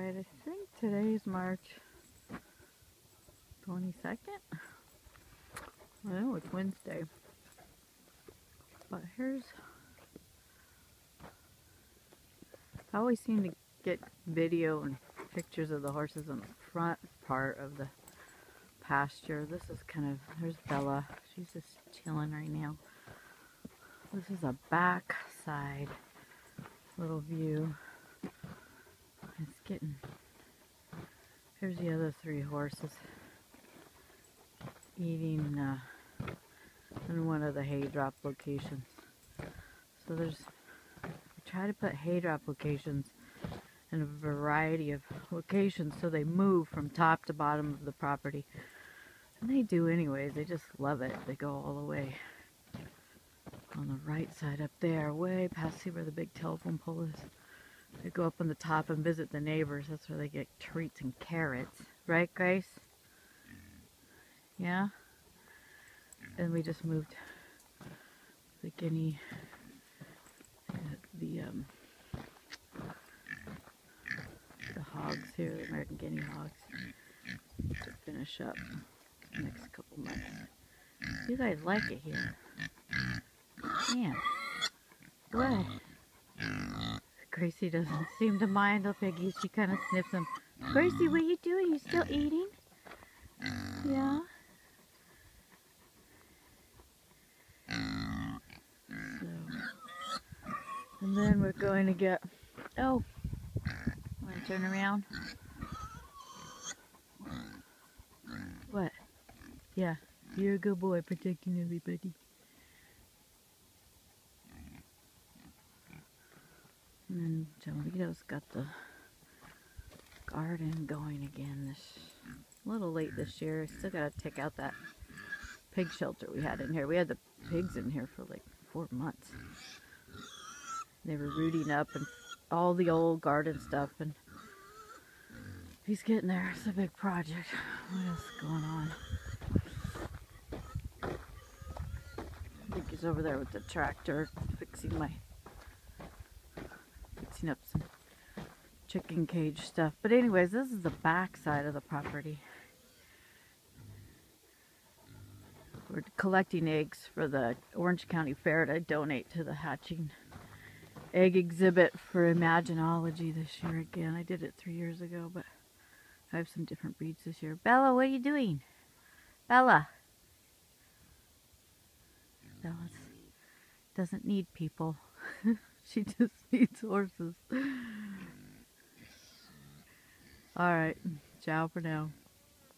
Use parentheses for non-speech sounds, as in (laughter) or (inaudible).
Alright, I think today's March 22nd. Well, it's Wednesday. But here's. I always seem to get video and pictures of the horses on the front part of the pasture. This is kind of. There's Bella. She's just chilling right now. This is a back side little view. Getting Here's the other three horses eating uh, in one of the hay drop locations. So there's, I try to put hay drop locations in a variety of locations so they move from top to bottom of the property. And they do anyways, they just love it. They go all the way on the right side up there, way past see where the big telephone pole is. They go up on the top and visit the neighbors. That's where they get treats and carrots. Right, Grace? Yeah? And we just moved the guinea, the, um, the hogs here, the American guinea hogs, to finish up the next couple months. You guys like it here. Yeah. What? Gracie doesn't seem to mind the piggies. She kind of sniffs them. Gracie, what are you doing? You still eating? Yeah? So, and then we're going to get, oh, want to turn around? What? Yeah, you're a good boy protecting everybody. And then Jolito's got the garden going again this a little late this year. Still gotta take out that pig shelter we had in here. We had the pigs in here for like four months. They were rooting up and all the old garden stuff and he's getting there. It's a big project. What is going on? I think he's over there with the tractor fixing my up some chicken cage stuff. But anyways, this is the back side of the property. We're collecting eggs for the Orange County Fair to donate to the hatching egg exhibit for Imaginology this year again. I did it three years ago, but I have some different breeds this year. Bella, what are you doing? Bella. Bella doesn't need people. (laughs) (laughs) she just (laughs) needs horses. Alright, ciao for now.